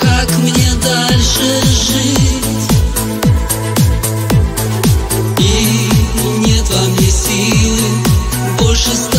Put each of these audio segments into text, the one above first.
Как мне дальше жить? И нет во мне силы больше стать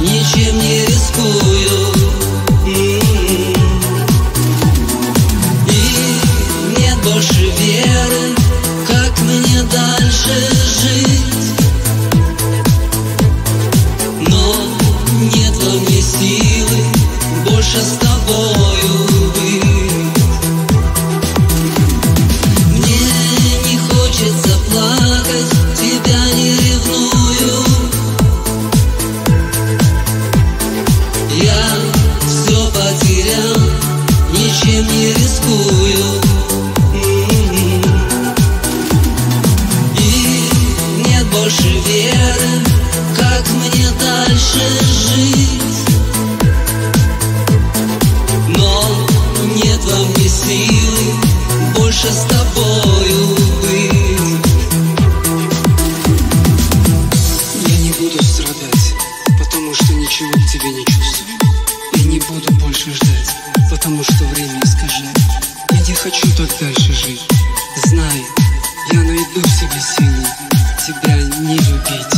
ничем не рискую. И нет больше веры, как мне дальше жить Но нет во мне силы больше как мне дальше жить Но нет во мне силы больше с тобою быть Я не буду страдать, потому что ничего к тебе не чувствую. И не буду больше ждать, потому что время искажает. Я не хочу так дальше жить. Знай, я найду в себе силы тебя не любить.